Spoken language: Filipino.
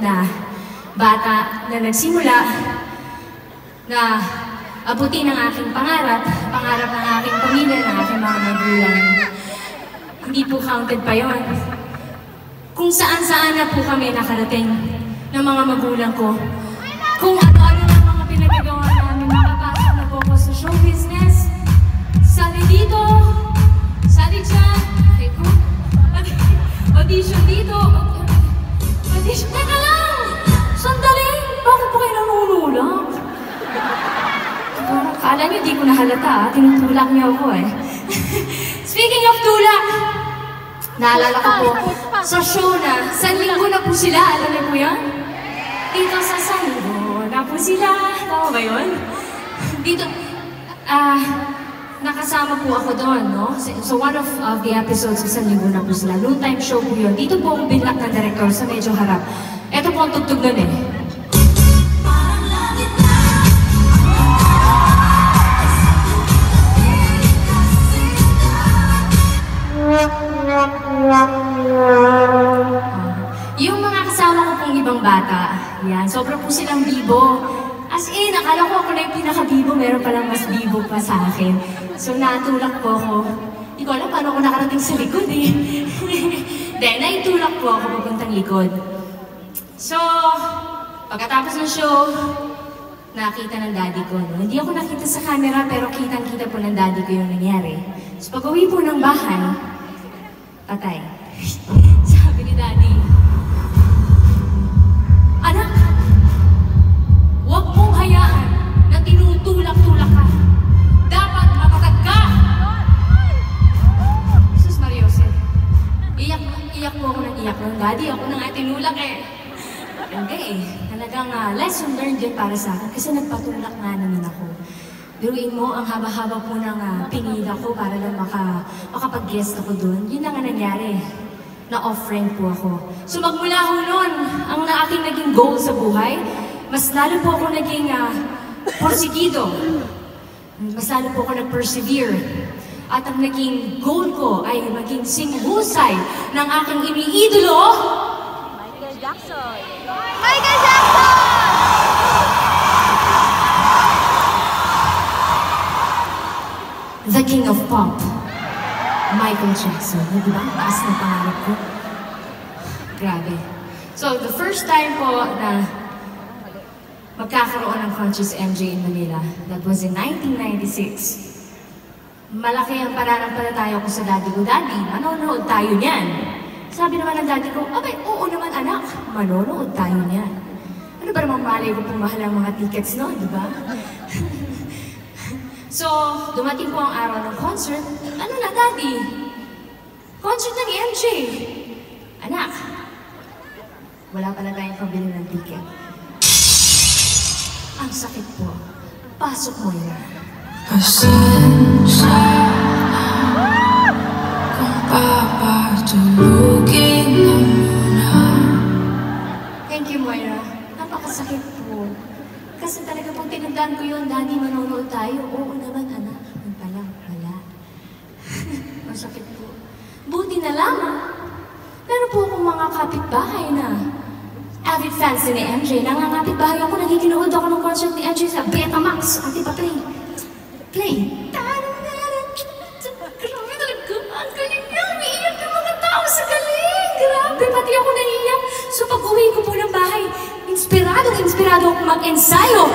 na bata na nagsimula na abutin ang aking pangarap, pangarap ng aking pamilya, ng aking mga magulang. Hindi po counted pa yon. Kung saan-saan na po kami nakarating ng mga magulang ko. Kung ano-ano na mga pinagagawa namin, makapasok na po ako sa show business. Sali dito, sali dyan, audition dito, audition, teka lang! Sandali! Bakit po kayo nanunulak? Parang kala niyo di ko nahalata ah. Tinutulak niyo ako eh. Speaking of tulak, naalala ko po, sa show na, San Linggo na po sila, alam niyo po yan? Dito sa San Linggo na po sila. Tama ba yun? Dito, ah, nakasama po ako doon, no? So, one of, of the episodes sa San Linggo na po sila. Noon time show po yun. Dito po ako binlock ng director sa medyo harap. Ito po ang tugtog nun eh. Yung mga kasama ko pong ibang bata, yan, sobra po silang bibo. As in, akala ko ako na yung pinaka-bibo, meron palang mas bibo pa sa akin. So, natulak po ako. Hindi ko alam paano ako nakarating sa likod eh. Then, naitulak po ako papuntang likod. So, pagkatapos ng show, nakita ng daddy ko. No? Hindi ako nakita sa camera, pero kitang-kita po ng daddy ko yung nangyari. So, pag uwi po ng bahay, patay. Sabi ni daddy, daddy. Ako na nga tinulak eh. Hindi eh. Talagang uh, lesson learned yun para sa akin kasi nagpatulak nga naman ako. Biruin mo, ang haba-haba po ng uh, pinila ko para lang maka, makapag-guest ako doon. Yun na nga nangyari. Na-off-frame po ako. So magmula ho noon, ang na aking naging goal sa buhay, mas lalo po ako naging uh, porsigido. Mas lalo po ako nag-persevere. At ang naging goal ko ay maging singhusay ng aking iniidolo, Michael Jackson! Michael Jackson! the king of pop, Michael Jackson. Di ba? Taas na pangarap ko. Grabe. So, the first time po na magkakaroon ng Conscious MJ in Manila, that was in 1996. Malaki ang pananampalataya ko sa daddy ko, Daddy, manonood tayo niyan. Sabi naman ng daddy ko, abay, oo naman anak, manonood tayo niyan. Ano ba namang malay ko kung mahal ang mga tickets no, di ba? so, dumating po ang araw ng concert. Ano na, Daddy? Concert ng MJ. Anak, wala pala tayong pabili ng ticket. Ang sakit po. Pasok mo yan. Pasensya Moira. Napakasakit po. Kasi talaga pag tinandaan ko yun, Daddy, manonood tayo. Oo naman, anak. Yun pala, wala. Masakit po. Buti na lang. Meron po akong mga kapitbahay na avid fans ni MJ. Nangangapit-bahay ako, nagkikinood ako ng concert ni MJ sa Betamax. Ate pa play. Play. Grabe talaga. Ang galing niya. Umiiyak ng mga tao sa galing. Grabe, pati ako naiiyak. So pag uwi ko po ng bahay, inspirado, inspirado ako mag-ensayo.